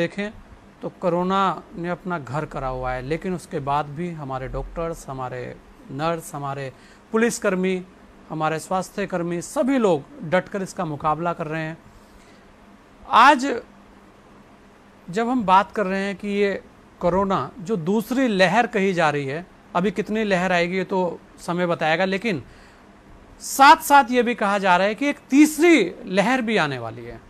देखें तो कोरोना ने अपना घर करा हुआ है, लेकिन उसके बाद भी हमारे डॉक्टर्स, हमारे नर्स, हमारे पुलिसकर्मी, हमारे स्वास्थ्यकर्मी, सभी लोग डटकर इसका मुकाबला कर रहे हैं। आज जब हम बात कर रहे हैं कि ये कोरोना जो दूसरी लहर कही जा रही है, अभी कितनी लहर आएगी ये तो समय बताएगा, लेकिन साथ साथ ये भी कहा जा रहा है कि एक तीसरी लहर भी आने वाली है।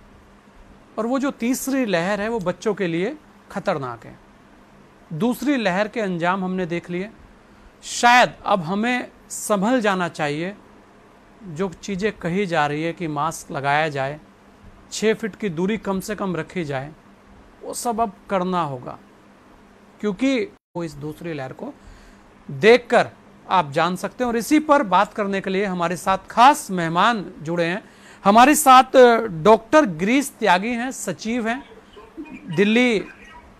और वो जो तीसरी लहर है, वो बच्चों के लिए खतरनाक है। दूसरी लहर के अंजाम हमने देख लिए। शायद अब हमें संभल जाना चाहिए। जो चीज़ें कही जा रही है कि मास्क लगाया जाए छः फिट की दूरी कम से कम रखी जाए, वो सब अब करना होगा। क्योंकि वो इस दूसरी लहर को देखकर आप जान सकते हैं और इसी पर बात करने के लिए हमारे साथ खास मेहमान जुड़े हैं। हमारे साथ डॉक्टर ग्रीस त्यागी हैं, सचिव हैं, दिल्ली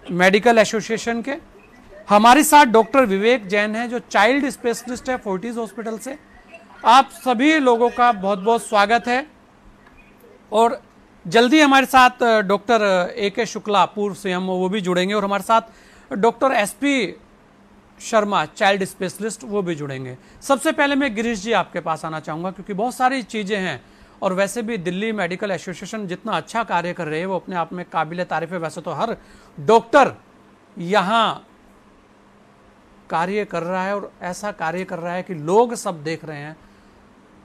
मेडिकल एसोसिएशन के। हमारे साथ डॉक्टर विवेक जैन हैं, जो चाइल्ड स्पेशलिस्ट है फोर्टीज हॉस्पिटल से। आप सभी लोगों का बहुत बहुत स्वागत है। और जल्दी हमारे साथ डॉक्टर ए के शुक्ला, पूर्व सीएम, वो भी जुड़ेंगे। और हमारे साथ doctor S P Sharma, child specialist, वो भी जुड़ेंगे। सबसे पहले मैं गिरीश जी आपके पास आना चाहूँगा, क्योंकि बहुत सारी चीज़ें हैं। और वैसे भी दिल्ली मेडिकल एसोसिएशन जितना अच्छा कार्य कर रहे हैं, वो अपने आप में काबिल तारीफ़ है। वैसे तो हर डॉक्टर यहाँ कार्य कर रहा है और ऐसा कार्य कर रहा है कि लोग सब देख रहे हैं।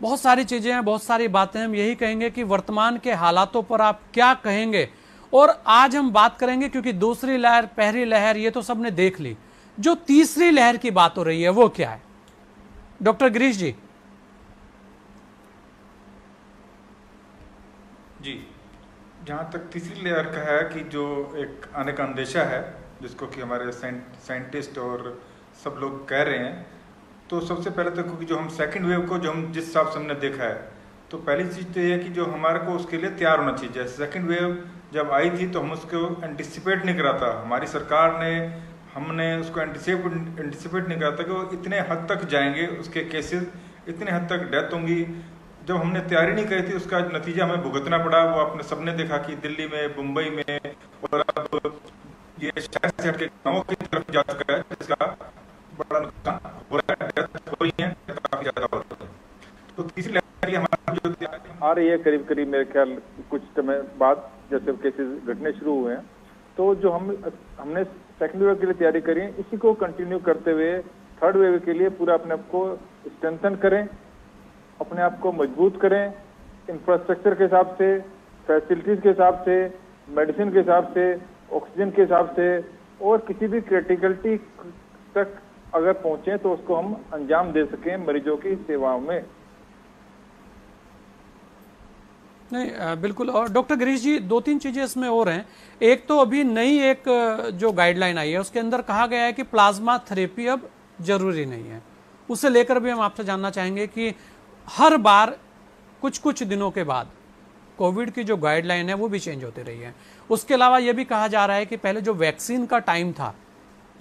बहुत सारी चीज़ें हैं, बहुत सारी बातें हम यही कहेंगे कि वर्तमान के हालातों पर आप क्या कहेंगे? और आज हम बात करेंगे क्योंकि दूसरी लहर, पहली लहर, ये तो सबने देख ली। जो तीसरी लहर की बात हो रही है, वो क्या है? डॉक्टर गिरीश जी जी। जहाँ तक तीसरी लेयर का है कि जो एक आने का अंदेशा है, जिसको कि हमारे साइंटिस्ट और सब लोग कह रहे हैं तो सबसे पहले तो क्योंकि जो हम सेकंड वेव को जो हम जिस हिसाब से हमने देखा है तो पहली चीज़ तो ये है कि जो हमारे को उसके लिए तैयार होना चाहिए। जैसे सेकंड वेव जब आई थी तो हम उसको एंटिसिपेट नहीं करा था। हमारी सरकार ने, हमने उसको एंटिसिपेट एंटिसिपेट नहीं करा था कि वो इतने हद तक जाएँगे, उसके केसेस इतने हद तक डेथ होंगी जब हमने तैयारी नहीं करी थी, उसका नतीजा हमें भुगतना पड़ा। वो आपने सबने देखा कि दिल्ली में, मुंबई में, और अब ये शहर से हटके गाँव की तरफ़ जा चुका है, जिसका बड़ा नुकसान हो रहा है, डेथ हो रही है काफ़ी ज़्यादा हो रहा है। तो तीसरी लहर हमारा जो आ रही है करीब करीब मेरे ख्याल कुछ समय बाद जैसे केसेस घटने शुरू हुए हैं। तो जो हम, हमने सेकंड वेव के लिए तैयारी करी है इसी को कंटिन्यू करते हुए थर्ड वेव के लिए पूरा अपने आप को स्ट्रेंथन करें। अपने आप को मज़बूत करें इंफ्रास्ट्रक्चर के हिसाब से फैसिलिटीज़ के हिसाब से मेडिसिन के हिसाब से ऑक्सीजन के हिसाब से, और किसी भी क्रिटिकलिटी तक अगर पहुँचे तो उसको हम अंजाम दे सकें मरीजों की सेवाओं में। नहीं बिल्कुल, और डॉक्टर गिरीश जी, दो तीन चीज़ें इसमें और हैं। एक तो अभी नई एक जो गाइडलाइन आई है, उसके अंदर कहा गया है कि प्लाज्मा थेरेपी अब ज़रूरी नहीं है। उसे लेकर भी हम आपसे जानना चाहेंगे कि हर बार कुछ कुछ दिनों के बाद कोविड की जो गाइडलाइन है, वो भी चेंज होती रही है। उसके अलावा ये भी कहा जा रहा है कि पहले जो वैक्सीन का टाइम था,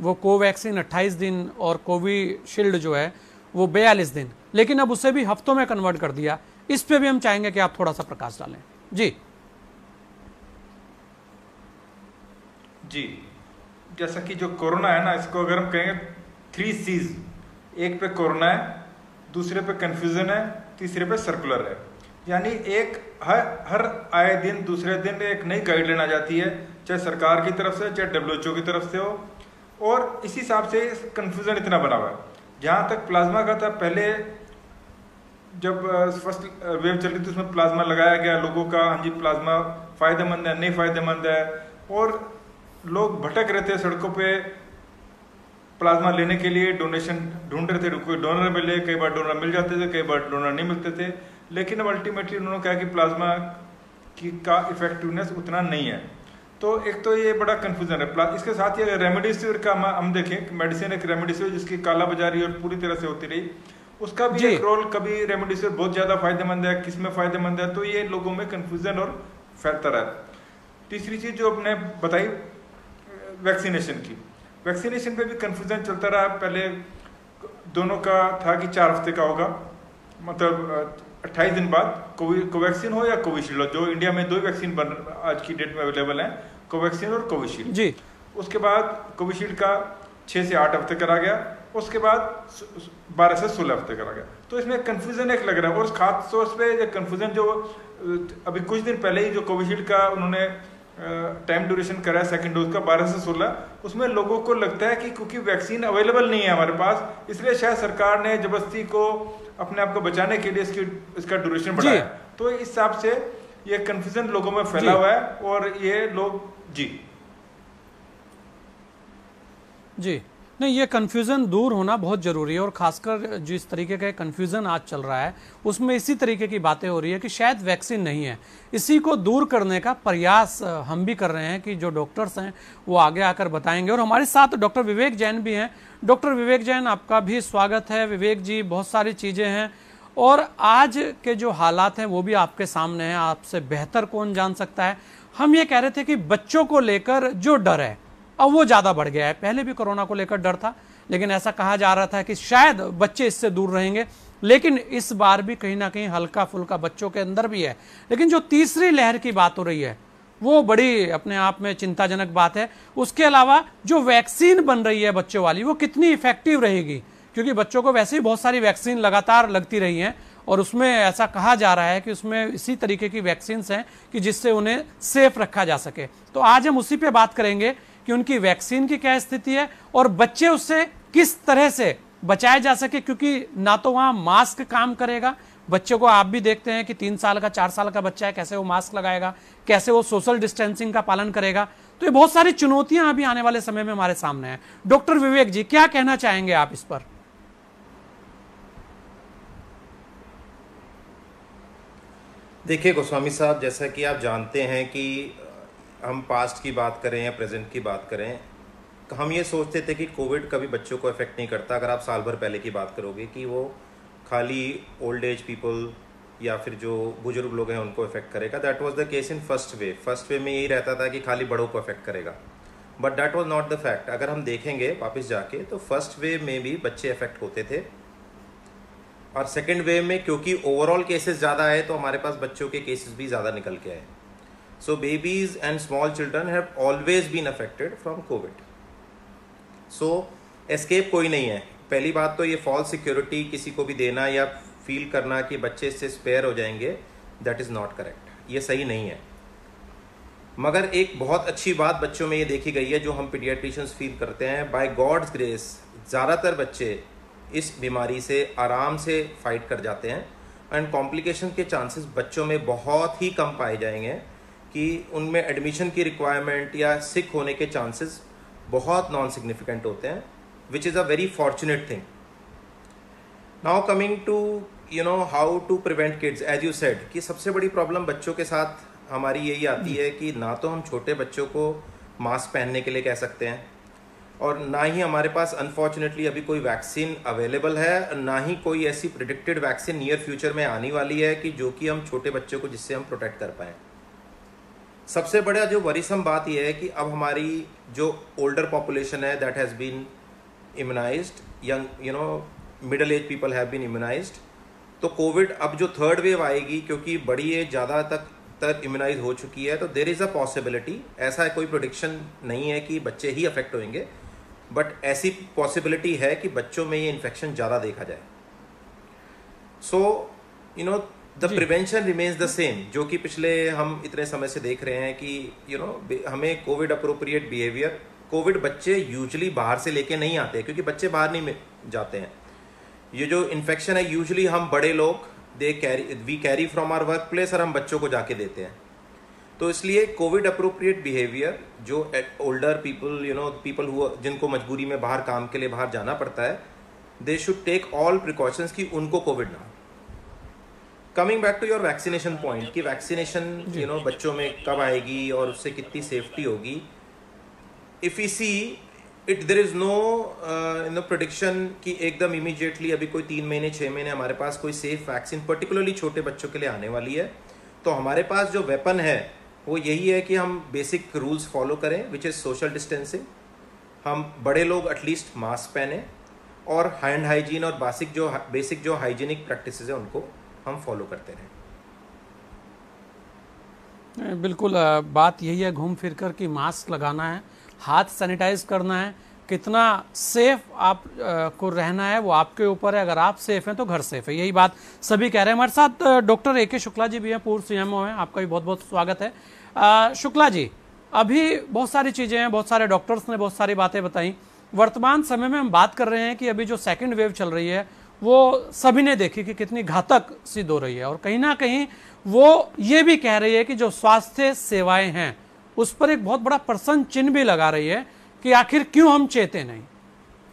वो कोवैक्सीन 28 दिन और कोविशील्ड जो है, वो बयालीस दिन। लेकिन अब उसे भी हफ्तों में कन्वर्ट कर दिया। इस पे भी हम चाहेंगे कि आप थोड़ा सा प्रकाश डालें। जी। जी। जैसा कि जो कोरोना है ना, इसको अगर हम कहेंगे थ्री सीज एक पे कोरोना है दूसरे पे कन्फ्यूज़न है, तीसरे पे सर्कुलर है। यानी एक हर हर आए दिन, दूसरे दिन एक नई गाइडलाइन आ जाती है, चाहे सरकार की तरफ़ से, चाहे डब्ल्यूएचओ की तरफ़ से हो। और इसी हिसाब से कन्फ्यूज़न इतना बना हुआ है। जहाँ तक प्लाज्मा का था, पहले जब फ़र्स्ट वेव चल रही थी, उसमें प्लाज्मा लगाया गया लोगों का हाँ जी प्लाज्मा फ़ायदेमंद है, नहीं फ़ायदेमंद है। और लोग भटक रहे थे सड़कों पे प्लाज्मा लेने के लिए डोनेशन ढूंढ रहे थे कोई डोनर मिले कई बार डोनर मिल जाते थे कई बार डोनर नहीं मिलते थे। लेकिन अब अल्टीमेटली उन्होंने कहा कि प्लाज्मा की का इफेक्टिवनेस उतना नहीं है। तो एक तो ये बड़ा कन्फ्यूज़न है। इसके साथ ही रेमडेसिविर का हम देखें मेडिसिन एक रेमडेसिविर जिसकी काला बाजारी और पूरी तरह से होती रही उसका भी एक रोल कभी रेमडेसिविर बहुत ज़्यादा फ़ायदेमंद है किसमें फ़ायदेमंद है तो ये लोगों में कन्फ्यूज़न और फैलता रहा तीसरी चीज़ जो आपने बताई वैक्सीनेशन की। वैक्सीनेशन पे भी कंफ्यूजन चलता रहा। पहले दोनों का था कि चार हफ़्ते का होगा। मतलब अट्ठाईस दिन बाद कोवैक्सीन हो या कोविशील्ड हो। जो इंडिया में दो वैक्सीन बन आज की डेट में अवेलेबल है कोवैक्सीन और कोविशील्ड। जी। उसके बाद कोविशील्ड का छः से आठ हफ़्ते करा गया। उसके बाद बारह से सोलह हफ़्ते करा गया। तो इसमें कन्फ्यूज़न एक लग रहा है। और खास तौर पर कन्फ्यूज़न जो अभी कुछ दिन पहले ही जो कोविशील्ड का उन्होंने टाइम ड्यूरेशन करा है सेकेंड डोज का बारह से सोलह। उसमें लोगों को लगता है कि क्योंकि वैक्सीन अवेलेबल नहीं है हमारे पास इसलिए शायद सरकार ने ज़बरदस्ती को अपने आप को बचाने के लिए इसकी इसका ड्यूरेशन बढ़ाया। तो इस हिसाब से ये कंफ्यूजन लोगों में फैला हुआ है और ये लोग जी। जी। नहीं, ये कन्फ्यूज़न दूर होना बहुत ज़रूरी है और ख़ासकर जिस तरीके का कन्फ्यूज़न आज चल रहा है, उसमें इसी तरीके की बातें हो रही है कि शायद वैक्सीन नहीं है। इसी को दूर करने का प्रयास हम भी कर रहे हैं कि जो डॉक्टर्स हैं, वो आगे आकर बताएँगे। और हमारे साथ डॉक्टर विवेक जैन भी हैं। डॉक्टर विवेक जैन, आपका भी स्वागत है। विवेक जी, बहुत सारी चीज़ें हैं। और आज के जो हालात हैं, वो भी आपके सामने हैं। आपसे बेहतर कौन जान सकता है? हम ये कह रहे थे कि बच्चों को लेकर जो डर है अब वो ज़्यादा बढ़ गया है। पहले भी कोरोना को लेकर डर था, लेकिन ऐसा कहा जा रहा था कि शायद बच्चे इससे दूर रहेंगे, लेकिन इस बार भी कहीं ना कहीं हल्का फुल्का बच्चों के अंदर भी है। लेकिन जो तीसरी लहर की बात हो रही है, वो बड़ी अपने आप में चिंताजनक बात है। उसके अलावा जो वैक्सीन बन रही है बच्चों वाली, वो कितनी इफ़ेक्टिव रहेगी? क्योंकि बच्चों को वैसे ही बहुत सारी वैक्सीन लगातार लगती रही हैं, और उसमें ऐसा कहा जा रहा है कि उसमें इसी तरीके की वैक्सीन हैं कि जिससे उन्हें सेफ़ रखा जा सके। तो आज हम उसी पे बात करेंगे कि उनकी वैक्सीन की क्या स्थिति है और बच्चे उससे किस तरह से बचाए जा सके, क्योंकि ना तो वहाँ मास्क काम करेगा। बच्चों को आप भी देखते हैं कि तीन साल का, चार साल का बच्चा है, कैसे वो मास्क लगाएगा, कैसे वो सोशल डिस्टेंसिंग का पालन करेगा। तो ये बहुत सारी चुनौतियाँ अभी आने वाले समय में हमारे सामने हैं। डॉक्टर विवेक जी, क्या कहना चाहेंगे आप इस पर? देखिए, गोस्वामी साहब, जैसा कि आप जानते हैं कि हम पास्ट की बात करें या प्रेजेंट की बात करें, हम ये सोचते थे कि कोविड कभी बच्चों को इफ़ेक्ट नहीं करता। अगर आप साल भर पहले की बात करोगे कि वो खाली ओल्ड एज पीपल या फिर जो बुज़ुर्ग लोग हैं उनको इफ़ेक्ट करेगा that was the case in first wave first wave में यही रहता था कि खाली बड़ों को इफ़ेक्ट करेगा। But that was not the fact अगर हम देखेंगे वापस जाके तो फ़र्स्ट वेव में भी बच्चे इफ़ेक्ट होते थे। और सेकेंड वेव में, क्योंकि ओवरऑल केसेस ज़्यादा आए तो हमारे पास बच्चों के केसेस भी ज़्यादा निकल के आए। So, babies and small children have always been affected from COVID. So, escape कोई नहीं है। पहली बात तो ये फॉल्स सिक्योरिटी किसी को भी देना या फील करना कि बच्चे इससे स्पेयर हो जाएँगे दैट इज़ नॉट करेक्ट ये सही नहीं है। मगर एक बहुत अच्छी बात बच्चों में ये देखी गई है, जो हम पीडियाट्रिशियंस फील करते हैं बाय गॉड्स ग्रेस ज़्यादातर बच्चे इस बीमारी से आराम से फाइट कर जाते हैं। एंड कॉम्प्लिकेशन के चांसेस बच्चों में बहुत ही कम पाए जाएँगे। कि उनमें एडमिशन की रिक्वायरमेंट या सिक होने के चांसेस बहुत नॉन सिग्निफिकेंट होते हैं which is a very fortunate thing now coming to you know how to prevent kids as you said कि सबसे बड़ी प्रॉब्लम बच्चों के साथ हमारी यही आती है कि ना तो हम छोटे बच्चों को मास्क पहनने के लिए कह सकते हैं, और ना ही हमारे पास अनफॉर्चुनेटली अभी कोई वैक्सीन अवेलेबल है, ना ही कोई ऐसी प्रिडिक्टेड वैक्सीन नियर फ्यूचर में आने वाली है कि जो कि हम छोटे बच्चों को जिससे हम प्रोटेक्ट कर पाएँ। सबसे बड़ा जो वरीसम बात यह है कि अब हमारी जो ओल्डर पॉपुलेशन है that has been immunised young you know middle age people have been immunise तो कोविड अब जो थर्ड वेव आएगी, क्योंकि बड़ी एज ज़्यादा तक तक इम्यूनाइज हो चुकी है तो देर इज़ अ पॉसिबिलिटी ऐसा कोई प्रोडिक्शन नहीं है कि बच्चे ही अफेक्ट होंगे बट ऐसी पॉसिबिलिटी है कि बच्चों में ये इन्फेक्शन ज़्यादा देखा जाए। So you know the prevention remains the same जो कि पिछले हम इतने समय से देख रहे हैं कि यू you नो know, हमें कोविड अप्रोप्रिएट बिहेवियर कोविड बच्चे यूजली बाहर से लेके नहीं आते क्योंकि बच्चे बाहर नहीं जाते हैं। ये जो इन्फेक्शन है यूजली हम बड़े लोग they carry we carry from our work place और हम बच्चों को जाके देते हैं। तो इसलिए कोविड अप्रोप्रिएट बिहेवियर जो older people you know people हुआ जिनको मजबूरी में बाहर काम के लिए बाहर जाना पड़ता है they should take all precautions की उनको कोविड ना coming back to your vaccination point कि वैक्सीनेशन यू नो बच्चों में कब आएगी और उससे कितनी सेफ्टी होगी? If you see it there is no no prediction कि एकदम इमीजिएटली अभी कोई तीन महीने छः महीने हमारे पास कोई सेफ़ वैक्सीन पर्टिकुलरली छोटे बच्चों के लिए आने वाली है। तो हमारे पास जो वेपन है वो यही है कि हम बेसिक रूल्स फॉलो करें विच इज़ सोशल डिस्टेंसिंग हम बड़े लोग एटलीस्ट मास्क पहने और हैंड हाइजीन और बासिक जो बेसिक जो हाइजीनिक प्रैक्टिस है उनको हम फॉलो करते रहें। बिल्कुल बात यही है, घूम फिर कर कि मास्क लगाना है, हाथ सैनिटाइज करना है, कितना सेफ़ आप को रहना है, वो आपके ऊपर है, अगर आप सेफ़ हैं तो घर सेफ़ है, यही बात सभी कह रहे हैं। हमारे साथ डॉक्टर ए के शुक्ला जी भी हैं, पूर्व सीएमओ हैं, आपका भी बहुत बहुत स्वागत है। शुक्ला जी, अभी बहुत सारी चीज़ें हैं, बहुत सारे डॉक्टर्स ने बहुत सारी बातें बताई। वर्तमान समय में हम बात कर रहे हैं कि अभी जो सेकेंड वेव चल रही है वो सभी ने देखी कि कितनी घातक सिद्ध हो रही है। और कहीं ना कहीं वो ये भी कह रही है कि जो स्वास्थ्य सेवाएँ हैं, उस पर एक बहुत बड़ा प्रसन्न चिन्ह भी लगा रही है कि आखिर क्यों हम चेते नहीं।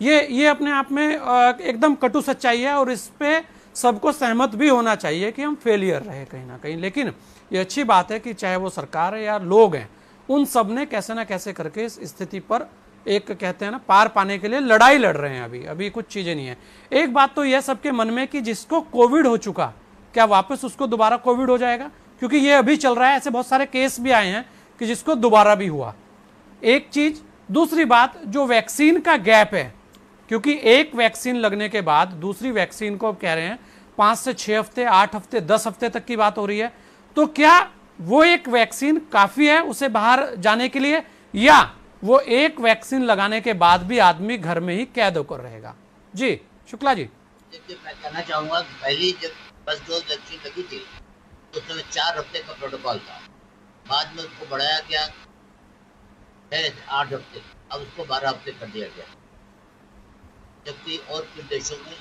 ये ये अपने आप में एकदम कटु सच्चाई है और इस पे सबको सहमत भी होना चाहिए कि हम फेलियर रहे कहीं ना कहीं। लेकिन ये अच्छी बात है कि चाहे वो सरकार है या लोग हैं, उन सबने कैसे ना कैसे करके इस स्थिति पर एक कहते हैं ना, पार पाने के लिए लड़ाई लड़ रहे हैं अभी। अभी कुछ चीज़ें नहीं है। एक बात तो यह सबके मन में कि जिसको कोविड हो चुका, क्या वापस उसको दोबारा कोविड हो जाएगा? क्योंकि ये अभी चल रहा है, ऐसे बहुत सारे केस भी आए हैं कि जिसको दोबारा भी हुआ। एक चीज़, दूसरी बात, जो वैक्सीन का गैप है, क्योंकि एक वैक्सीन लगने के बाद दूसरी वैक्सीन को कह रहे हैं, पाँच से छह हफ़्ते, आठ हफ़्ते, दस हफ़्ते तक की बात हो रही है। तो क्या वो एक वैक्सीन काफ़ी है उसे बाहर जाने के लिए? या वो एक वैक्सीन लगाने के बाद भी आदमी घर में ही कैद होकर रहेगा। जी, शुक्ला जी। हफ़्ते का बारह हफ़्ते कर दिया गया। जबकि और कुछ देशों में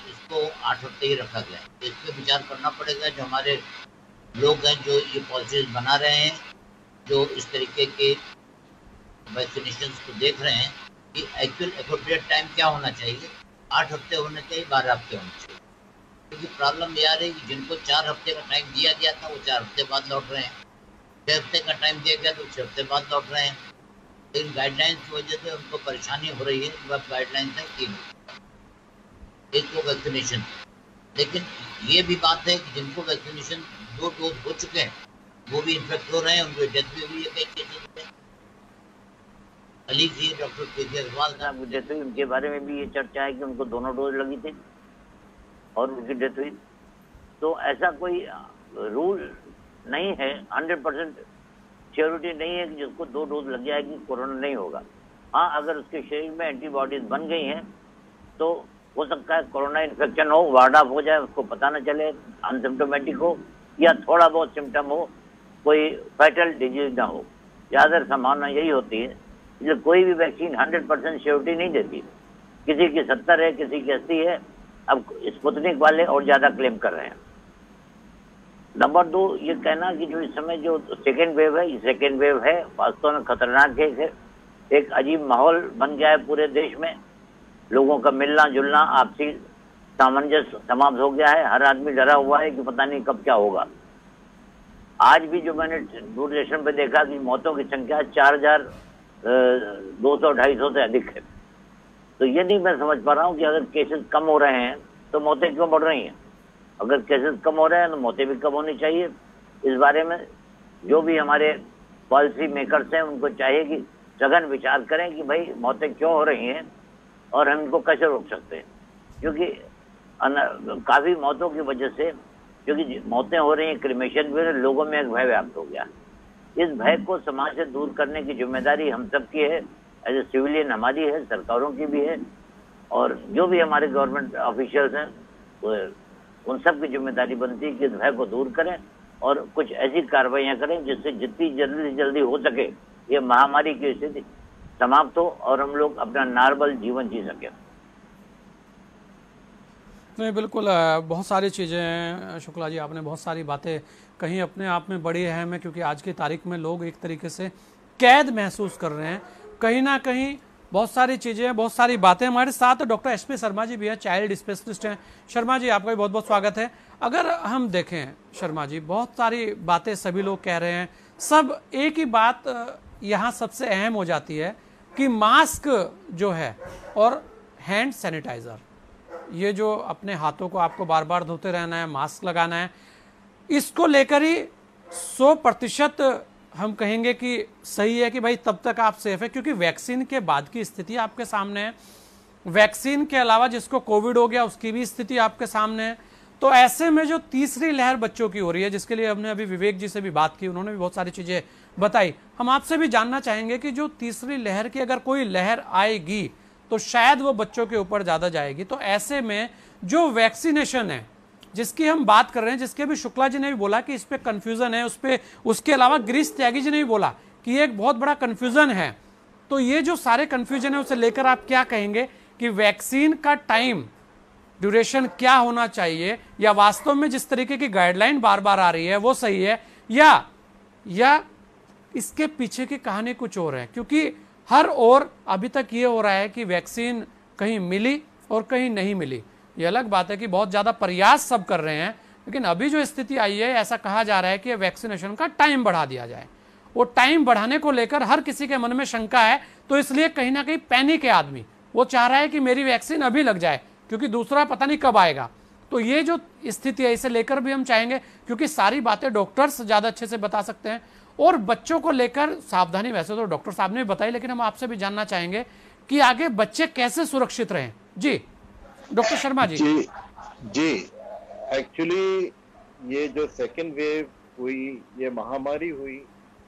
आठ हफ़्ते ही रखा गया। तो विचार करना पड़ेगा, जो हमारे लोग हैं, जो ये पॉलिसीज़ बना रहे हैं, जो इस तरीके के वैक्सीनेशन को देख रहे हैं कि एक्चुअल अप्रोप्रिएट टाइम क्या होना चाहिए? आठ हफ़्ते होने चाहिए, बारह हफ़्ते होने चाहिए। क्योंकि प्रॉब्लम यह आ रही कि जिनको चार हफ़्ते का टाइम दिया गया था, वो चार हफ़्ते बाद लौट रहे हैं। छः हफ़्ते का टाइम दिया गया तो छः हफ़्ते बाद लौट रहे हैं। लेकिन गाइडलाइंस की वजह से उनको परेशानी हो रही है वह गाइडलाइंस है तीन एक तो वैक्सीनेशन लेकिन ये भी बात है कि जिनको वैक्सीनेशन दो डोज हो चुके हैं, वो भी इन्फेक्ट हो रहे हैं, उनको डेथ भी हुई है कई केसेस में। अली जी डॉक्टर के जी अग्रवाल साहब जैसे उनके बारे में भी ये चर्चा है कि उनको दोनों डोज लगी थी और उनकी डेथ हुई। तो ऐसा कोई रूल नहीं है, हंड्रेड परसेंट श्योरिटी नहीं है कि जिसको दो डोज लग जाएगी, कोरोना नहीं होगा। हाँ अगर उसके शरीर में एंटीबॉडीज बन गई हैं तो हो सकता है कोरोना इन्फेक्शन हो, वार्ड ऑफ़ हो जाए, उसको पता ना चले अनसिम्टोमेटिक हो, या थोड़ा बहुत सिम्टम हो, कोई फैटल डिज़ीज़ ना हो। ज़्यादातर संभावना यही होती है इसलिए कोई भी वैक्सीन हंड्रेड परसेंट श्योरिटी नहीं देती। किसी की सत्तर है, किसी की अस्सी है, अब स्पुतनिक वाले और ज़्यादा क्लेम कर रहे हैं। नंबर दो, ये कहना कि जो इस समय जो सेकेंड वेव है, ये सेकेंड वेव है, वास्तव में खतरनाक है। एक अजीब माहौल बन गया है पूरे देश में। लोगों का मिलना जुलना, आपसी सामंजस्य समाप्त हो गया है। हर आदमी डरा हुआ है कि पता नहीं कब क्या होगा। आज भी जो मैंने दूरदर्शन पे देखा कि मौतों की संख्या चार हज़ार दो सौ, ढाई सौ से अधिक है। तो ये नहीं मैं समझ पा रहा हूँ कि अगर केसेस कम हो रहे हैं तो मौतें क्यों बढ़ रही हैं? अगर केसेस कम हो रहे हैं तो मौतें भी कम होनी चाहिए। इस बारे में जो भी हमारे पॉलिसी मेकर्स हैं, उनको चाहिए कि सघन विचार करें कि भाई, मौतें क्यों हो रही हैं और हम इनको कैसे रोक सकते हैं? क्योंकि काफ़ी मौतों की वजह से, क्योंकि मौतें हो रही हैं क्रिमेशन भी लोगों में एक भय व्याप्त हो गया। इस भय को समाज से दूर करने की ज़िम्मेदारी हम सब की है एज ए सिविलियन हमारी है, सरकारों की भी है, और जो भी हमारे गवर्नमेंट ऑफिशियल्स हैं उन सब की ज़िम्मेदारी बनती है कि इस भय को दूर करें और कुछ ऐसी कार्रवाइयाँ करें जिससे जितनी जल्दी से जल्दी हो सके ये महामारी की स्थिति समाप्त हो और हम लोग अपना नॉर्मल जीवन जी सकें। नहीं बिल्कुल बहुत सारी चीज़ें हैं। शुक्ला जी, आपने बहुत सारी बातें कहीं अपने आप में बड़ी अहम है, क्योंकि आज की तारीख में लोग एक तरीके से कैद महसूस कर रहे हैं। कहीं ना कहीं बहुत सारी चीज़ें बहुत सारी बातें हमारे साथ doctor S P Sharma ji भी हैं, चाइल्ड स्पेशलिस्ट हैं। शर्मा जी, आपका भी बहुत बहुत स्वागत है। अगर हम देखें, शर्मा जी, बहुत सारी बातें सभी लोग कह रहे हैं। सब एक ही बात यहाँ सबसे अहम हो जाती है कि मास्क जो है और हैंड सैनिटाइज़र। ये जो अपने हाथों को आपको बार बार धोते रहना है, मास्क लगाना है, इसको लेकर ही सौ प्रतिशत हम कहेंगे कि सही है कि भाई तब तक आप सेफ़ है, क्योंकि वैक्सीन के बाद की स्थिति आपके सामने है। वैक्सीन के अलावा जिसको कोविड हो गया, उसकी भी स्थिति आपके सामने है। तो ऐसे में जो तीसरी लहर बच्चों की हो रही है, जिसके लिए हमने अभी विवेक जी से भी बात की, उन्होंने भी बहुत सारी चीज़ें बताई। हम आपसे भी जानना चाहेंगे कि जो तीसरी लहर की अगर कोई लहर आएगी तो शायद वो बच्चों के ऊपर ज़्यादा जाएगी। तो ऐसे में जो वैक्सीनेशन है, जिसकी हम बात कर रहे हैं, जिसके भी शुक्ला जी ने भी बोला कि इस पर कंफ्यूजन है, उस पर उसके अलावा ग्रीस त्यागी जी ने भी बोला कि एक बहुत बड़ा कंफ्यूजन है। तो ये जो सारे कंफ्यूजन है, उसे लेकर आप क्या कहेंगे कि वैक्सीन का टाइम ड्यूरेशन क्या होना चाहिए, या वास्तव में जिस तरीके की गाइडलाइन बार बार आ रही है, वो सही है, या या इसके पीछे की कहानी कुछ और है। क्योंकि हर ओर अभी तक ये हो रहा है कि वैक्सीन कहीं मिली और कहीं नहीं मिली। ये अलग बात है कि बहुत ज़्यादा प्रयास सब कर रहे हैं, लेकिन अभी जो स्थिति आई है, ऐसा कहा जा रहा है कि वैक्सीनेशन का टाइम बढ़ा दिया जाए। वो टाइम बढ़ाने को लेकर हर किसी के मन में शंका है तो इसलिए कहीं ना कहीं पैनिक है आदमी। वो चाह रहा है कि मेरी वैक्सीन अभी लग जाए, क्योंकि दूसरा पता नहीं कब आएगा। तो ये जो स्थिति है, इसे लेकर भी हम चाहेंगे, क्योंकि सारी बातें डॉक्टर्स ज़्यादा अच्छे से बता सकते हैं और बच्चों को लेकर सावधानी, वैसे तो डॉक्टर साहब ने भी बताई, लेकिन हम आपसे भी जानना चाहेंगे कि आगे बच्चे कैसे सुरक्षित रहें। जी, डॉक्टर शर्मा जी। जी जी एक्चुअली ये जो सेकेंड वेव हुई, ये महामारी हुई,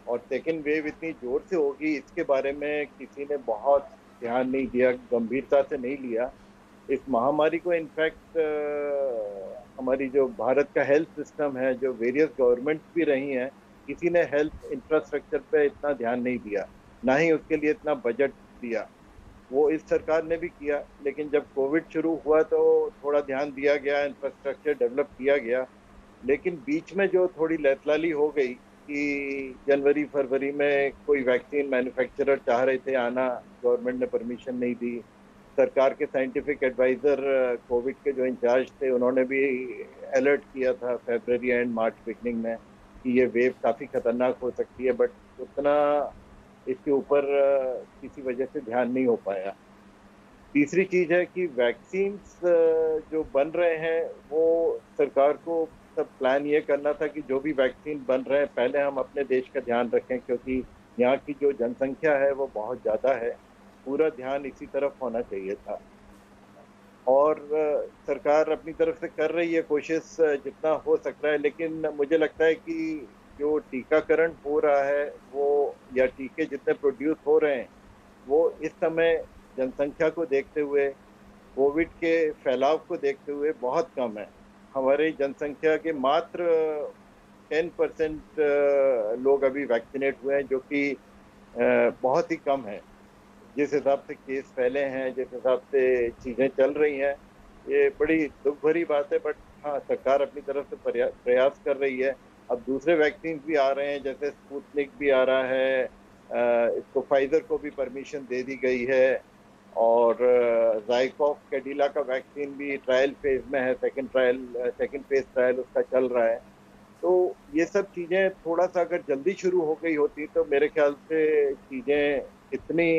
और सेकेंड वेव इतनी ज़ोर से होगी, इसके बारे में किसी ने बहुत ध्यान नहीं दिया, गंभीरता से नहीं लिया। इस महामारी को इनफैक्ट हमारी जो भारत का हेल्थ सिस्टम है, जो वेरियस गवर्नमेंट्स भी रही हैं किसी ने हेल्थ इंफ्रास्ट्रक्चर पे इतना ध्यान नहीं दिया, ना ही उसके लिए इतना बजट दिया। वो इस सरकार ने भी किया, लेकिन जब कोविड शुरू हुआ तो थोड़ा ध्यान दिया गया इंफ्रास्ट्रक्चर डेवलप किया गया। लेकिन बीच में जो थोड़ी लहतलाली हो गई कि जनवरी, फरवरी में कोई वैक्सीन मैन्युफैक्चरर चाह रहे थे आना गवर्नमेंट ने परमिशन नहीं दी। सरकार के साइंटिफिक एडवाइज़र कोविड के जो इंचार्ज थे, उन्होंने भी अलर्ट किया था फेबररी एंड मार्च बिगनिंग में। कि ये वेव काफ़ी खतरनाक हो सकती है बट उतना इसके ऊपर किसी वजह से ध्यान नहीं हो पाया। तीसरी चीज़ है कि वैक्सीन जो बन रहे हैं, वो सरकार को सब प्लान ये करना था कि जो भी वैक्सीन बन रहे हैं, पहले हम अपने देश का ध्यान रखें, क्योंकि यहाँ की जो जनसंख्या है, वो बहुत ज़्यादा है। पूरा ध्यान इसी तरफ़ होना चाहिए था। और सरकार अपनी तरफ़ से कर रही है कोशिश जितना हो सकता है, लेकिन मुझे लगता है कि जो टीकाकरण हो रहा है, वो, या टीके जितने प्रोड्यूस हो रहे हैं, वो इस समय जनसंख्या को देखते हुए, कोविड के फैलाव को देखते हुए बहुत कम है। हमारी जनसंख्या के मात्र टेन परसेंट लोग अभी वैक्सीनेट हुए हैं, जो कि बहुत ही कम है। जिस हिसाब से केस फैले हैं, जिस हिसाब से चीज़ें चल रही हैं, ये बड़ी दुख भरी बात है बट हाँ सरकार अपनी तरफ़ से प्रयास कर रही है। अब दूसरे वैक्सीन भी आ रहे हैं, जैसे स्पूतनिक भी आ रहा है इसको फाइजर को भी परमिशन दे दी गई है, और जाइकॉफ कैडिला का वैक्सीन भी ट्रायल फ़ेज़ में है second trial second phase trial उसका चल रहा है। तो ये सब चीज़ें थोड़ा सा अगर जल्दी शुरू हो गई होती तो मेरे ख्याल से चीज़ें इतनी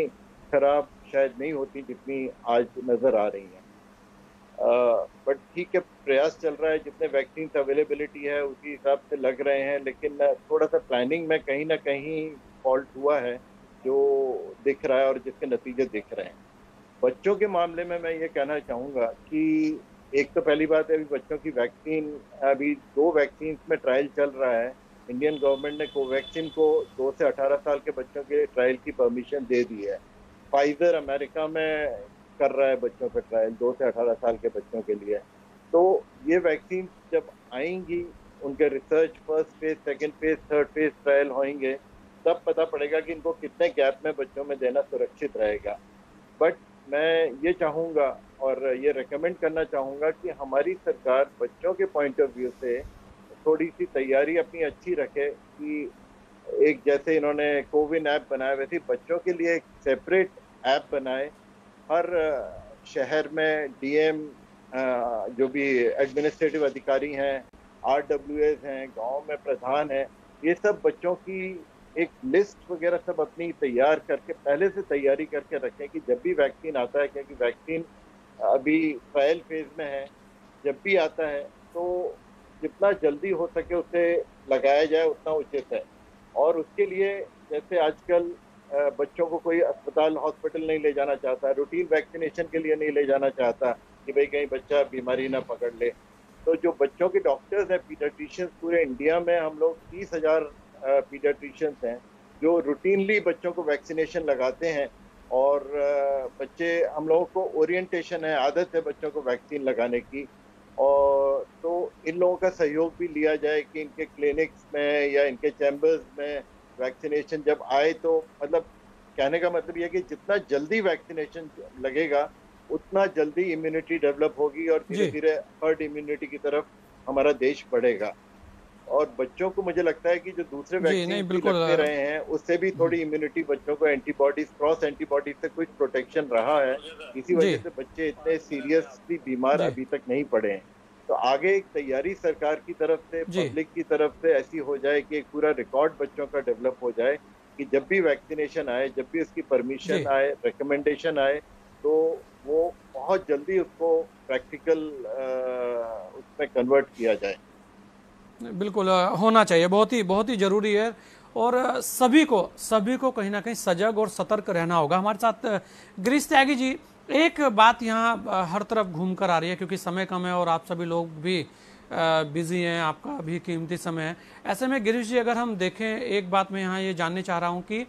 खराब शायद नहीं होती जितनी आज नज़र आ रही हैं। बट ठीक है, प्रयास चल रहा है, जितने वैक्सीन अवेलेबिलिटी है, उसी हिसाब से लग रहे हैं, लेकिन थोड़ा सा प्लानिंग में कहीं ना कहीं फॉल्ट हुआ है, जो दिख रहा है और जिसके नतीजे दिख रहे हैं। बच्चों के मामले में मैं ये कहना चाहूँगा कि एक तो पहली बात है, अभी बच्चों की वैक्सीन अभी दो वैक्सीन में ट्रायल चल रहा है। इंडियन गवर्नमेंट ने कोवैक्सीन को दो से अठारह साल के बच्चों के ट्रायल की परमिशन दे दी है। फाइजर अमेरिका में कर रहा है बच्चों पे ट्रायल दो से अठारह साल के बच्चों के लिए। तो ये वैक्सीन जब आएँगी, उनके research first phase second phase third phase trial होंगे तब पता पड़ेगा कि इनको कितने गैप में बच्चों में देना सुरक्षित रहेगा। बट मैं ये चाहूँगा और ये रिकमेंड करना चाहूँगा कि हमारी सरकार बच्चों के पॉइंट ऑफ़ व्यू से थोड़ी सी तैयारी अपनी अच्छी रखे कि एक जैसे इन्होंने कोविन ऐप बनाया वैसे बच्चों के लिए एक सेपरेट ऐप बनाए। हर शहर में डीएम जो भी एडमिनिस्ट्रेटिव अधिकारी हैं आर डब्ल्यू एस हैं, गाँव में प्रधान हैं, ये सब बच्चों की एक लिस्ट वगैरह सब अपनी तैयार करके, पहले से तैयारी करके रखें कि जब भी वैक्सीन आता है, क्योंकि वैक्सीन अभी ट्रायल फ़ेज़ में है, जब भी आता है तो जितना जल्दी हो सके उसे लगाया जाए, उतना उचित है। और उसके लिए जैसे आजकल बच्चों को कोई अस्पताल, हॉस्पिटल नहीं ले जाना चाहता रूटीन वैक्सीनेशन के लिए नहीं ले जाना चाहता कि भाई कहीं बच्चा बीमारी ना पकड़ ले। तो जो बच्चों के डॉक्टर्स हैं पीडियाट्रिशियंस पूरे इंडिया में हम लोग तीस हज़ार पीडियाट्रिशियंस हैं, जो रूटीनली बच्चों को वैक्सीनेशन लगाते हैं और बच्चे हम लोगों को ओरिएंटेशन है, आदत है बच्चों को वैक्सीन लगाने की। और तो इन लोगों का सहयोग भी लिया जाए कि इनके क्लिनिक्स में या इनके चैम्बर्स में वैक्सीनेशन जब आए तो मतलब कहने का मतलब यह कि जितना जल्दी वैक्सीनेशन लगेगा उतना जल्दी इम्यूनिटी डेवलप होगी और धीरे धीरे हर्ड इम्यूनिटी की तरफ़ हमारा देश बढ़ेगा। और बच्चों को मुझे लगता है कि जो दूसरे वैक्सीन लगते रहे हैं उससे भी थोड़ी इम्यूनिटी बच्चों को एंटीबॉडीज क्रॉस एंटीबॉडीज से कुछ प्रोटेक्शन रहा है। इसी वजह से बच्चे इतने सीरियसली बीमार अभी तक नहीं पड़े हैं। तो आगे एक तैयारी सरकार की तरफ़ से पब्लिक की तरफ़ से ऐसी हो जाए कि एक पूरा रिकॉर्ड बच्चों का डेवलप हो जाए कि जब भी वैक्सीनेशन आए जब भी उसकी परमिशन आए रिकमेंडेशन आए तो वो बहुत जल्दी उसको प्रैक्टिकल उसमें कन्वर्ट किया जाए। बिल्कुल होना चाहिए। बहुत ही बहुत ही ज़रूरी है। और सभी को सभी को कहीं ना कहीं सजग और सतर्क रहना होगा। हमारे साथ गिरीश त्यागी जी एक बात यहाँ हर तरफ़ घूम कर आ रही है, क्योंकि समय कम है और आप सभी लोग भी बिज़ी हैं, आपका भी कीमती समय है। ऐसे में गिरीश जी, अगर हम देखें, एक बात मैं यहाँ ये जानने चाह रहा हूँ कि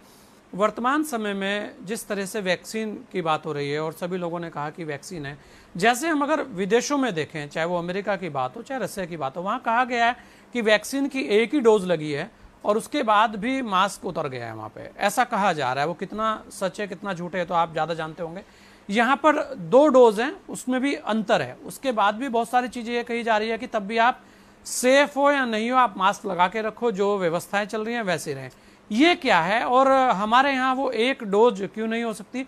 वर्तमान समय में जिस तरह से वैक्सीन की बात हो रही है, और सभी लोगों ने कहा कि वैक्सीन है, जैसे हम अगर विदेशों में देखें, चाहे वो अमेरिका की बात हो, चाहे रशिया की बात हो, वहाँ कहा गया है कि वैक्सीन की एक ही डोज लगी है, और उसके बाद भी मास्क उतर गया है वहाँ पे। ऐसा कहा जा रहा है। वो कितना सच है, कितना झूठ है तो आप ज़्यादा जानते होंगे। यहाँ पर दो डोज हैं, उसमें भी अंतर है। उसके बाद भी बहुत सारी चीज़ें ये कही जा रही है कि तब भी आप सेफ़ हो या नहीं हो, आप मास्क लगा के रखो, जो व्यवस्थाएँ चल रही हैं वैसे रहें। ये क्या है? और हमारे यहाँ वो एक डोज क्यों नहीं हो सकती?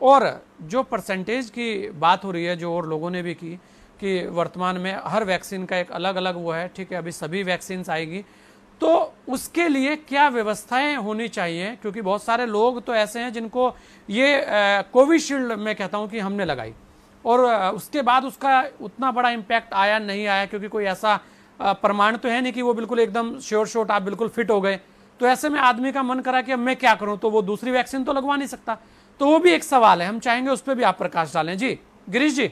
और जो परसेंटेज की बात हो रही है, जो और लोगों ने भी की, कि वर्तमान में हर वैक्सीन का एक अलग अलग वो है, ठीक है, अभी सभी वैक्सीन आएगी तो उसके लिए क्या व्यवस्थाएँ होनी चाहिए? क्योंकि बहुत सारे लोग तो ऐसे हैं जिनको ये कोविशील्ड में कहता हूँ कि हमने लगाई। और उसके बाद उसका उतना बड़ा इम्पैक्ट आया, नहीं आया, क्योंकि कोई ऐसा प्रमाण तो है नहीं कि वो बिल्कुल एकदम श्योर शोट आप बिल्कुल फिट हो गए। तो ऐसे में आदमी का मन करा कि अब मैं क्या करूँ? तो वो दूसरी वैक्सीन तो लगवा नहीं सकता। तो वो भी एक सवाल है, हम चाहेंगे उस पर भी आप प्रकाश डालें। जी, गिरीश जी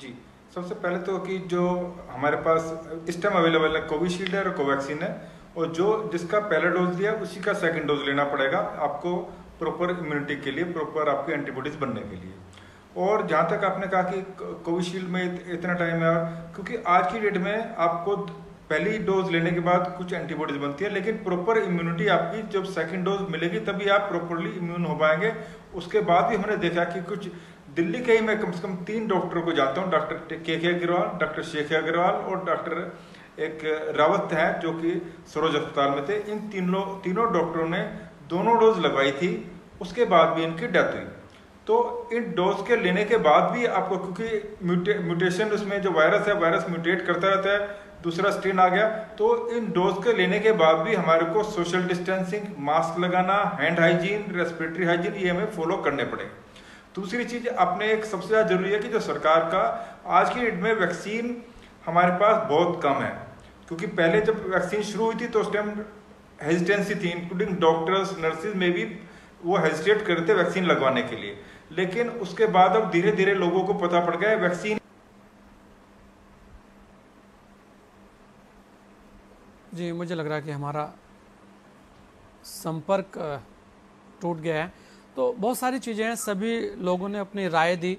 जी सबसे पहले तो कि जो हमारे पास इस टाइम अवेलेबल है कोविशील्ड है और कोवैक्सीन है, और जो जिसका पहला डोज लिया उसी का सेकंड डोज लेना पड़ेगा आपको प्रॉपर इम्यूनिटी के लिए प्रॉपर आपकी एंटीबॉडीज बनने के लिए। और जहाँ तक आपने कहा कि कोविशील्ड में इतना टाइम है, क्योंकि आज की डेट में आपको पहली डोज लेने के बाद कुछ एंटीबॉडीज बनती है, लेकिन प्रॉपर इम्यूनिटी आपकी जब सेकंड डोज मिलेगी, तभी आप प्रॉपरली इम्यून हो पाएँगे। उसके बाद भी हमने देखा कि कुछ दिल्ली के ही मैं कम से कम तीन डॉक्टरों को जानता हूँ डॉक्टर के के अग्रवाल डॉक्टर शेख अग्रवाल और डॉक्टर एक रावत है जो कि सरोज अस्पताल में थे। इन तीनों तीनों डॉक्टरों ने दोनों डोज लगवाई थी उसके बाद भी इनकी डेथ हुई। तो इन डोज के लेने के बाद भी आपको क्योंकि म्यूटे, म्यूटेशन उसमें जो वायरस है वायरस म्यूटेट करता रहता है दूसरा स्ट्रेन आ गया तो इन डोज के लेने के बाद भी हमारे को सोशल डिस्टेंसिंग मास्क लगाना हैंड हाइजीन रेस्पिरेटरी हाइजीन ये हमें फॉलो करने पड़े। दूसरी चीज़, अपने एक सबसे ज़्यादा ज़रूरी है कि जो सरकार का, आज की डेट में वैक्सीन हमारे पास बहुत कम है। क्योंकि पहले जब वैक्सीन शुरू हुई थी तो उस टाइम हेजिटेंसी थी इंक्लूडिंग डॉक्टर्स नर्सिस में भी वो हेजिटेट करते वैक्सीन लगवाने के लिए। लेकिन उसके बाद अब धीरे धीरे लोगों को पता पड़ गया वैक्सीन जी, मुझे लग रहा है कि हमारा संपर्क टूट गया है। तो बहुत सारी चीज़ें हैं, सभी लोगों ने अपनी राय दी।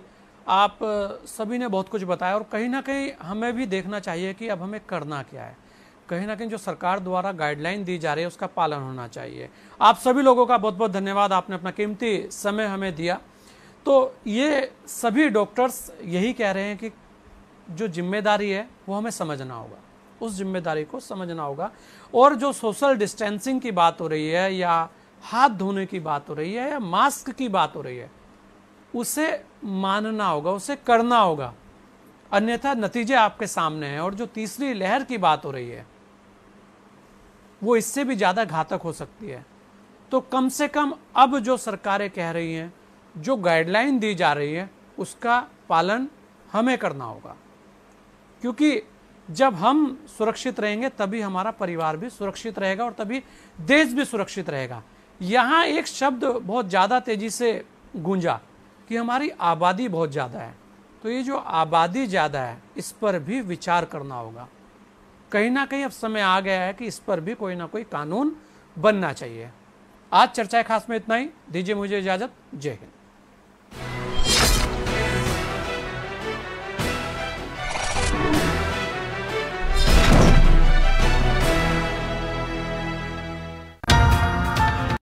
आप सभी ने बहुत कुछ बताया और कहीं ना कहीं हमें भी देखना चाहिए कि अब हमें करना क्या है। कहीं ना कहीं जो सरकार द्वारा गाइडलाइन दी जा रही है, उसका पालन होना चाहिए। आप सभी लोगों का बहुत बहुत धन्यवाद, आपने अपना कीमती समय हमें दिया। तो ये सभी डॉक्टर्स यही कह रहे हैं कि जो ज़िम्मेदारी है, वो हमें समझना होगा। उस ज़िम्मेदारी को समझना होगा। और जो सोशल डिस्टेंसिंग की बात हो रही है या हाथ धोने की बात हो रही है या मास्क की बात हो रही है? उसे मानना होगा, उसे करना होगा। अन्यथा नतीजे आपके सामने हैं और जो तीसरी लहर की बात हो रही है, वो इससे भी ज़्यादा घातक हो सकती है। तो कम से कम अब जो सरकारें कह रही हैं, जो गाइडलाइन दी जा रही है, उसका पालन हमें करना होगा। क्योंकि जब हम सुरक्षित रहेंगे, तभी हमारा परिवार भी सुरक्षित रहेगा और तभी देश भी सुरक्षित रहेगा। यहाँ एक शब्द बहुत ज़्यादा तेज़ी से गूंजा कि हमारी आबादी बहुत ज़्यादा है। तो ये जो आबादी ज़्यादा है, इस पर भी विचार करना होगा। कहीं ना कहीं अब समय आ गया है कि इस पर भी कोई ना कोई कानून बनना चाहिए। आज चर्चा खास में इतना ही। दीजिए मुझे इजाज़त। जय हिंद।